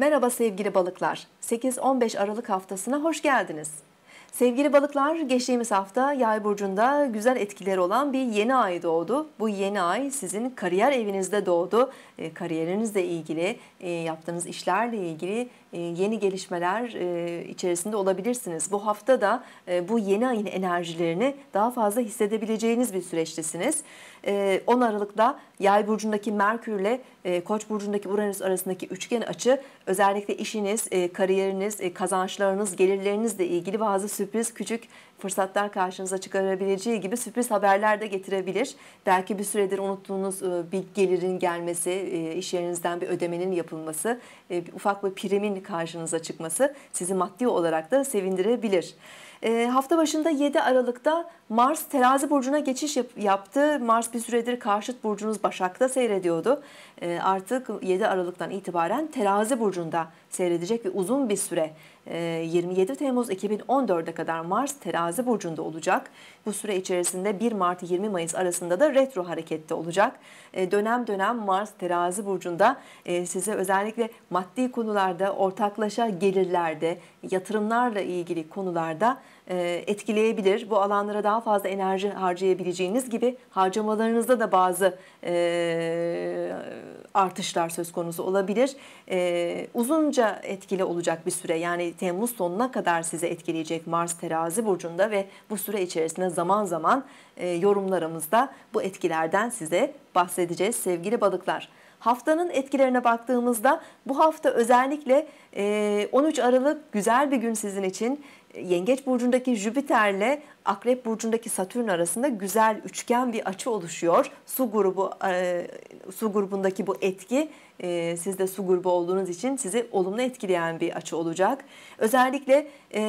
Merhaba sevgili balıklar. 8-15 Aralık haftasına hoş geldiniz. Sevgili balıklar, geçtiğimiz hafta Yay burcunda güzel etkileri olan bir yeni ay doğdu. Bu yeni ay sizin kariyer evinizde doğdu. E, kariyerinizle ilgili, e, yaptığınız işlerle ilgili yeni gelişmeler e, içerisinde olabilirsiniz. Bu hafta da e, bu yeni ayın enerjilerini daha fazla hissedebileceğiniz bir süreçtesiniz. 10 Aralık'ta Yay burcundaki Merkür ile Koç burcundaki Uranüs arasındaki üçgen açı özellikle işiniz, kariyeriniz, kazançlarınız, gelirlerinizle ilgili bazı sürpriz küçük fırsatlar karşınıza çıkarabileceği gibi sürpriz haberler de getirebilir. Belki bir süredir unuttuğunuz bir gelirin gelmesi, iş yerinizden bir ödemenin yapılması, ufak bir primin karşınıza çıkması sizi maddi olarak da sevindirebilir. E, hafta başında 7 Aralık'ta Mars terazi burcuna geçiş yap, yaptı. Mars bir süredir karşıt burcunuz Başak'ta seyrediyordu. E, artık 7 Aralık'tan itibaren terazi burcunda seyredecek ve uzun bir süre 27 Temmuz 2014'e kadar Mars terazi burcunda olacak. Bu süre içerisinde 1 Mart 20 Mayıs arasında da retro harekette olacak. Dönem dönem Mars terazi burcunda size özellikle maddi konularda, ortaklaşa gelirlerde, yatırımlarla ilgili konularda etkileyebilir. Bu alanlara daha fazla enerji harcayabileceğiniz gibi harcamalarınızda da bazı artışlar söz konusu olabilir. Uzunca etkili olacak bir süre yani Temmuz sonuna kadar sizi etkileyecek Mars terazi burcunda ve bu süre içerisinde zaman zaman e, yorumlarımızda bu etkilerden size bahsedeceğiz sevgili balıklar. Haftanın etkilerine baktığımızda bu hafta özellikle 13 e, Aralık güzel bir gün sizin için. Yengeç burcundaki Jüpiter'le Akrep burcundaki Satürn arasında güzel üçgen bir açı oluşuyor. Su grubu e, su grubundaki bu etki e, siz de su grubu olduğunuz için sizi olumlu etkileyen bir açı olacak. Özellikle e,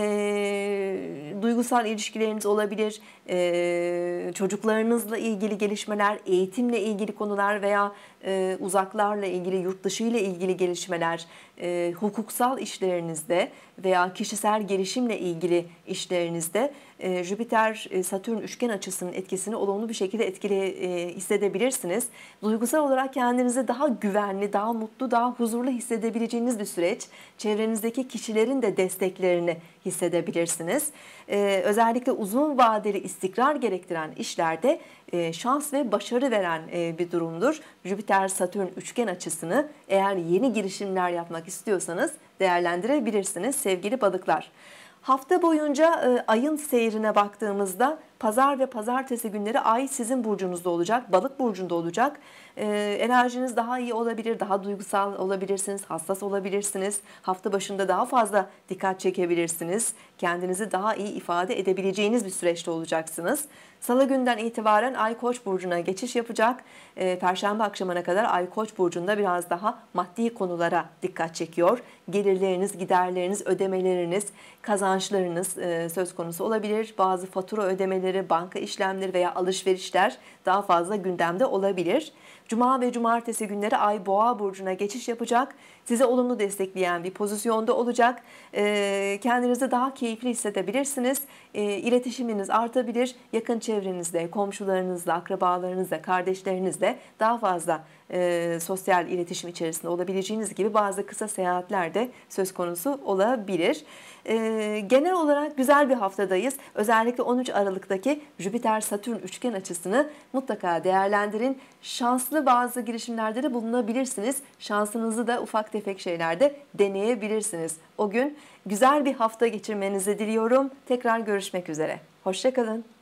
duygusal ilişkileriniz olabilir, e, çocuklarınızla ilgili gelişmeler, eğitimle ilgili konular veya e, uzaklarla ilgili, yurt dışı ile ilgili gelişmeler, e, hukuksal işlerinizde veya kişisel gelişimle ilgili işlerinizde e, Jüpiter-Satürn e, üçgen açısının etkisini olumlu bir şekilde etkili e, hissedebilirsiniz. Duygusal olarak kendinizi daha güvenli, daha mutlu, daha huzurlu hissedebileceğiniz bir süreç. Çevrenizdeki kişilerin de desteklerini hissedebilirsiniz. Ee, özellikle uzun vadeli istikrar gerektiren işlerde e, şans ve başarı veren e, bir durumdur. Jüpiter-Satürn üçgen açısını eğer yeni girişimler yapmak istiyorsanız değerlendirebilirsiniz sevgili balıklar. Hafta boyunca e, ayın seyrine baktığımızda pazar ve pazartesi günleri ay sizin burcunuzda olacak, balık burcunda olacak. E, enerjiniz daha iyi olabilir, daha duygusal olabilirsiniz, hassas olabilirsiniz. Hafta başında daha fazla dikkat çekebilirsiniz. Kendinizi daha iyi ifade edebileceğiniz bir süreçte olacaksınız. Salı günden itibaren Ay Koç burcuna geçiş yapacak. E, Perşembe akşamına kadar Ay Koç burcunda biraz daha maddi konulara dikkat çekiyor. Gelirleriniz, giderleriniz, ödemeleriniz, kazançlarınız e, söz konusu olabilir. Bazı fatura ödemeleri, banka işlemleri veya alışverişler daha fazla gündemde olabilir. Cuma ve cumartesi günleri Ay Boğa burcuna geçiş yapacak. Size olumlu destekleyen bir pozisyonda olacak. E, kendinizi daha keyifli hissedebilirsiniz. E, iletişiminiz artabilir. Yakın çevrenizde, komşularınızla, akrabalarınızla, kardeşlerinizle daha fazla e, sosyal iletişim içerisinde olabileceğiniz gibi bazı kısa seyahatler de söz konusu olabilir. E, genel olarak güzel bir haftadayız. Özellikle 13 Aralık'taki Jüpiter-Satürn üçgen açısını mutlaka değerlendirin. Şanslı bazı girişimlerde de bulunabilirsiniz. Şansınızı da ufak tefek şeylerde deneyebilirsiniz. O gün güzel bir hafta geçirmenizi diliyorum. Tekrar görüşmek üzere. Hoşçakalın.